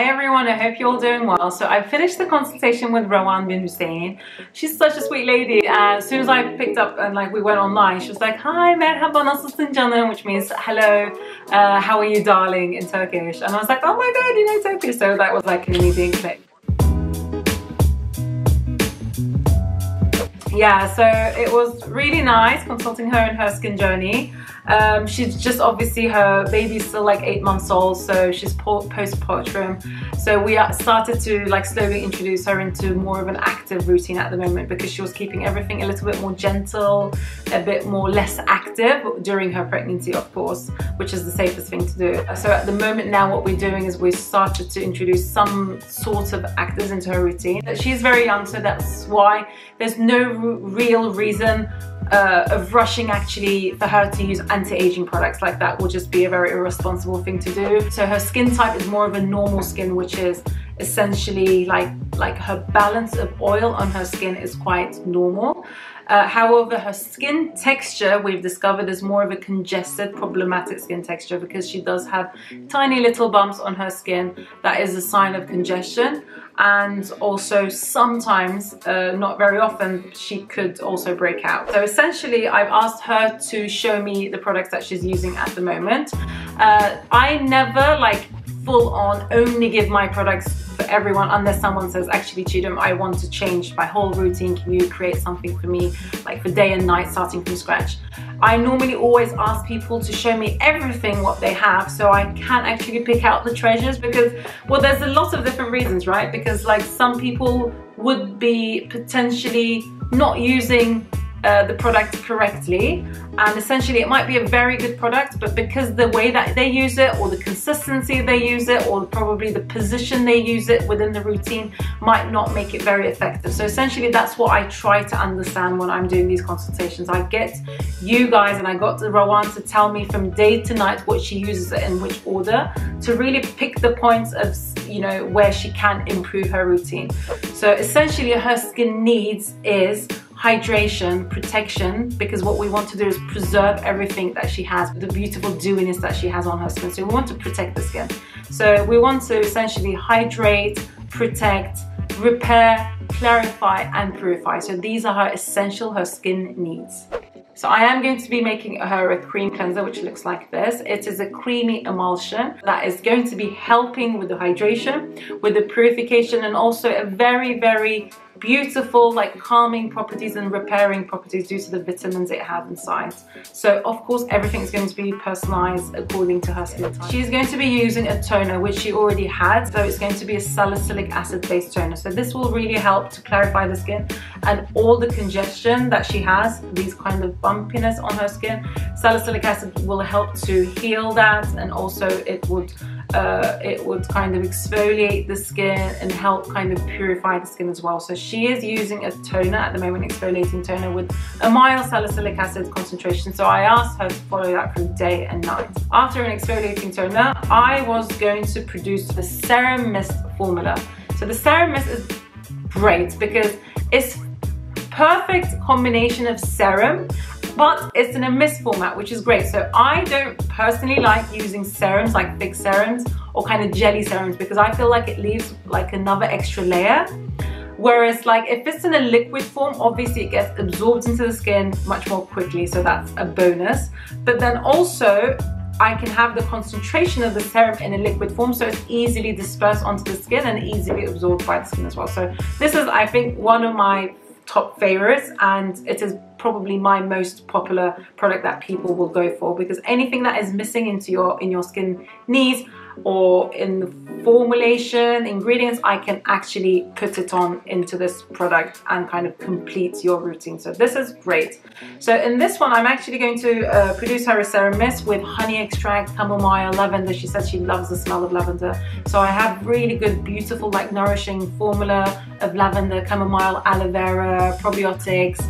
Hi everyone, I hope you're all doing well. So I finished the consultation with Rawan bin Hussain. She's such a sweet lady. Uh, as soon as I picked up and like we went online, she was like, Hi merhaba nasılsın canım, which means hello, uh, how are you darling in Turkish. And I was like, oh my god, you know Turkish. So that was like an immediate click. Yeah so it was really nice consulting her in her skin journey. Um, she's just obviously her baby's still like eight months old so she's postpartum so we started to like slowly introduce her into more of an active routine at the moment because she was keeping everything a little bit more gentle a bit more less active during her pregnancy of course which is the safest thing to do. So at the moment now what we're doing is we started to introduce some sort of actors into her routine. She's very young so that's why there's no real reason uh, of rushing actually for her to use anti-aging products like that will just be a very irresponsible thing to do. So her skin type is more of a normal skin which is essentially like, like her balance of oil on her skin is quite normal. Uh, however, her skin texture we've discovered is more of a congested, problematic skin texture because she does have tiny little bumps on her skin. That is a sign of congestion and also sometimes, uh, not very often, she could also break out. So essentially I've asked her to show me the products that she's using at the moment. Uh, I never like full on only give my products for everyone unless someone says actually Chidem I want to change my whole routine. Can you create something for me like for day and night starting from scratch? I normally always ask people to show me everything what they have so I can actually pick out the treasures because well there's a lot of different reasons right? Because like some people would be potentially not using uh, the product correctly. And essentially it might be a very good product but because the way that they use it or the consistency they use it or probably the position they use it within the routine might not make it very effective. So essentially that's what I try to understand when I'm doing these consultations. I get you guys and I got the Rawan to tell me from day to night what she uses it in which order to really pick the points of you know where she can improve her routine. So essentially her skin needs is hydration, protection, because what we want to do is preserve everything that she has, the beautiful dewiness that she has on her skin. So we want to protect the skin. So we want to essentially hydrate, protect, repair, clarify, and purify. So these are her essential, her skin needs. So I am going to be making her a cream cleanser which looks like this. It is a creamy emulsion that is going to be helping with the hydration, with the purification and also a very, very beautiful like calming properties and repairing properties due to the vitamins it has inside. So of course everything is going to be personalized according to her skin type. She's going to be using a toner which she already had so it's going to be a salicylic acid based toner. So this will really help to clarify the skin and all the congestion that she has, these kind of bumpiness on her skin. Salicylic acid will help to heal that and also it would uh, it would kind of exfoliate the skin and help kind of purify the skin as well. So she is using a toner at the moment, exfoliating toner with a mild salicylic acid concentration. So I asked her to follow that through day and night. After an exfoliating toner, I was going to produce the Serum Mist formula. So the Serum Mist is great because it's perfect combination of serum but it's in a mist format, which is great. So I don't personally like using serums, like big serums or kind of jelly serums because I feel like it leaves like another extra layer. Whereas like if it's in a liquid form, obviously it gets absorbed into the skin much more quickly. So that's a bonus. But then also I can have the concentration of the serum in a liquid form so it's easily dispersed onto the skin and easily absorbed by the skin as well. So this is, I think, one of my top favorites and it is probably my most popular product that people will go for because anything that is missing into your in your skin needs or in the formulation, ingredients, I can actually put it on into this product and kind of complete your routine. So this is great. So in this one, I'm actually going to uh, produce her a serum mist with honey extract, chamomile, lavender. She says she loves the smell of lavender. So I have really good, beautiful, like nourishing formula of lavender, chamomile, aloe vera, probiotics,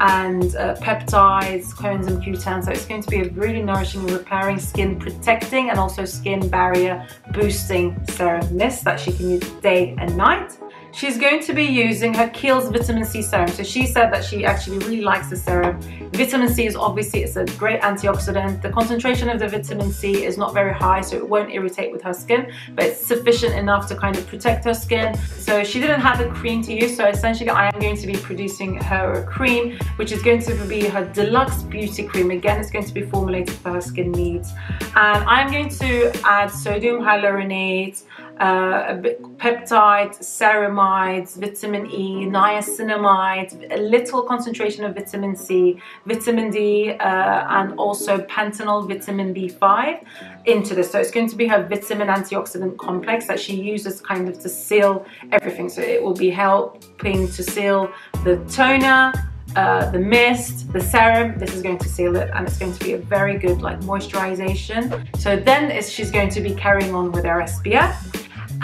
and uh, peptides, coenzyme Q10. So it's going to be a really nourishing, repairing, skin protecting, and also skin barrier boosting serum mist that she can use day and night. She's going to be using her Kiehl's Vitamin C Serum. So she said that she actually really likes the serum. Vitamin C is obviously, it's a great antioxidant. The concentration of the vitamin C is not very high, so it won't irritate with her skin, but it's sufficient enough to kind of protect her skin. So she didn't have a cream to use, so essentially I am going to be producing her cream, which is going to be her Deluxe Beauty Cream. Again, it's going to be formulated for her skin needs. And I'm going to add sodium hyaluronate, uh, peptides, ceramides, vitamin E, niacinamide, a little concentration of vitamin C, vitamin D, uh, and also panthenol vitamin B5 into this. So it's going to be her vitamin antioxidant complex that she uses kind of to seal everything. So it will be helping to seal the toner, uh, the mist, the serum, this is going to seal it and it's going to be a very good like moisturization. So then she's going to be carrying on with her SPF.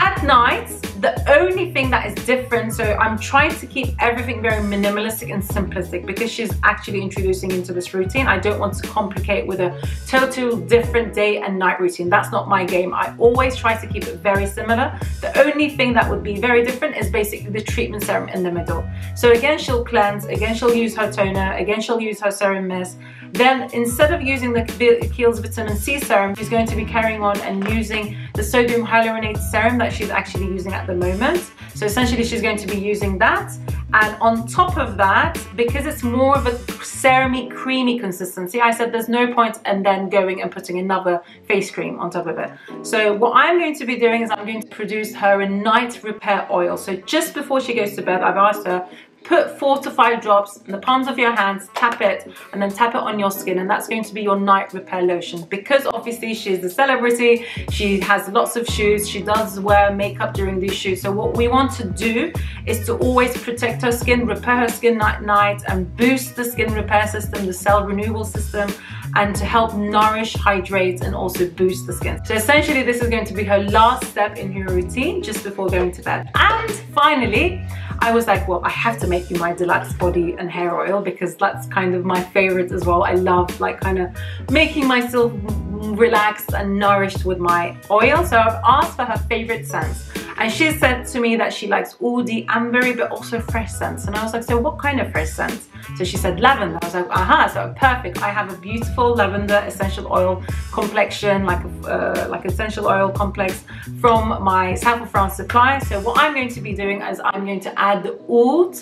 At night, the only thing that is different, so I'm trying to keep everything very minimalistic and simplistic because she's actually introducing into this routine. I don't want to complicate with a total different day and night routine. That's not my game. I always try to keep it very similar. The only thing that would be very different is basically the treatment serum in the middle. So again, she'll cleanse, again, she'll use her toner, again, she'll use her serum mist, then instead of using the Kiehl's vitamin C serum, she's going to be carrying on and using the sodium hyaluronate serum that she's actually using at the moment. So essentially she's going to be using that. And on top of that, because it's more of a serumy, creamy consistency, I said there's no point in then going and putting another face cream on top of it. So what I'm going to be doing is I'm going to produce her a night repair oil. So just before she goes to bed, I've asked her, put four to five drops in the palms of your hands, tap it, and then tap it on your skin, and that's going to be your night repair lotion. Because obviously she's a celebrity, she has lots of shoots, she does wear makeup during these shoots. So what we want to do is to always protect her skin, repair her skin at night, and boost the skin repair system, the cell renewal system, and to help nourish, hydrate, and also boost the skin. So essentially this is going to be her last step in her routine just before going to bed. And finally, I was like, well, I have to make you my deluxe body and hair oil because that's kind of my favorite as well. I love like kind of making myself relaxed and nourished with my oil. So I've asked for her favorite scents. And she said to me that she likes oudi, ambery, but also fresh scents. And I was like, so what kind of fresh scents? So she said lavender. I was like, aha, so perfect. I have a beautiful lavender essential oil complexion, like uh, like essential oil complex from my South of France supply. So what I'm going to be doing is I'm going to add the oud,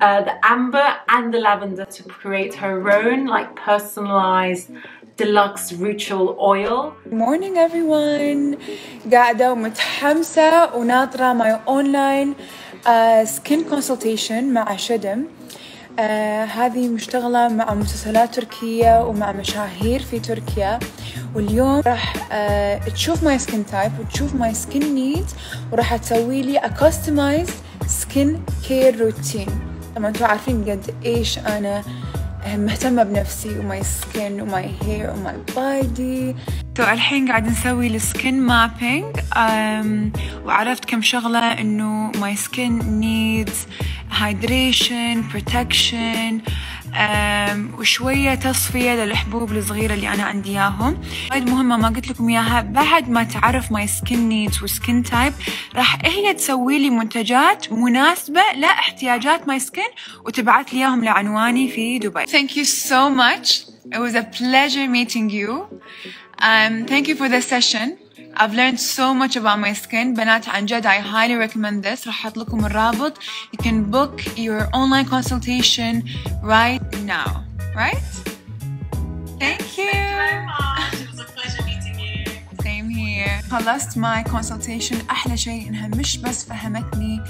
uh, the amber and the lavender to create her own like personalized deluxe ritual oil. Morning everyone. قاعدة ومتحمسة وناطرة online uh, skin consultation مع شدم. Uh, هذه مشتغلة مع مسلسلات تركية ومع مشاهير في تركيا. واليوم راح uh, تشوف ماي سكين تايب وتشوف ماي سكين نيد وراح تسوي لي customized skin care routine. طبعا أنتم عارفين قد إيش أنا مهتمة بنفسي وماي سكين وماي هير وماي بادي تو الحين قاعد نسوي السكين مابينج وعرفت كم شغلة إنه ماي سكين نيدز هايدريشن بروتكشن وشوية تصفية للحبوب الصغيرة اللي أنا عندي إياهم. وايد مهمة ما قلت لكم إياها بعد ما تعرف ماي سكين نيدز وسكين تايب راح هي تسوي لي منتجات مناسبة لاحتياجات ماي سكين وتبعت لي إياهم لعنواني في دبي. Thank you so much. It was a pleasure meeting you. Um, Thank you for the session. I've learned so much about my skin بنات عن جد I highly recommend this راح احط لكم الرابط you can book your online consultation right now right thank you Thank you very much. It was a pleasure meeting you. same here خلصت my consultation أحلى شيء إنها مش بس فهمتني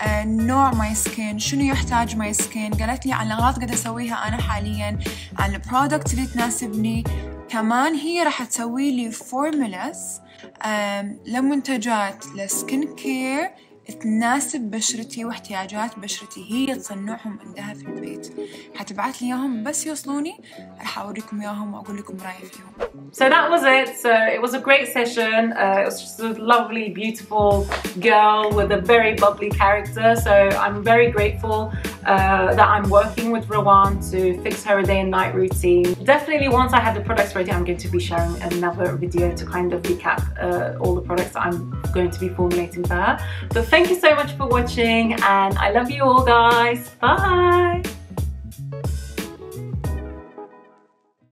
آه، نوع ماي سكين شنو يحتاج ماي سكين قالت لي عن الأغراض قاعدة أسويها أنا حاليا عن البرودكت اللي تناسبني كمان هي راح تسوي لي فورمولاز لمنتجات لسكين كير تناسب بشرتي واحتياجات بشرتي هي تصنعهم عندها في البيت حتبعت لي إياهم بس يوصلوني راح أوريكم إياهم وأقول لكم رأيي فيهم So that was it. So it was a great session. Uh, it was just a lovely, beautiful girl with a very bubbly character. So I'm very grateful uh, that I'm working with Rawan to fix her day and night routine. Definitely once I have the products ready, I'm going to be sharing another video to kind of recap uh, all the products I'm going to be formulating for her. But thank you so much for watching and I love you all guys. Bye!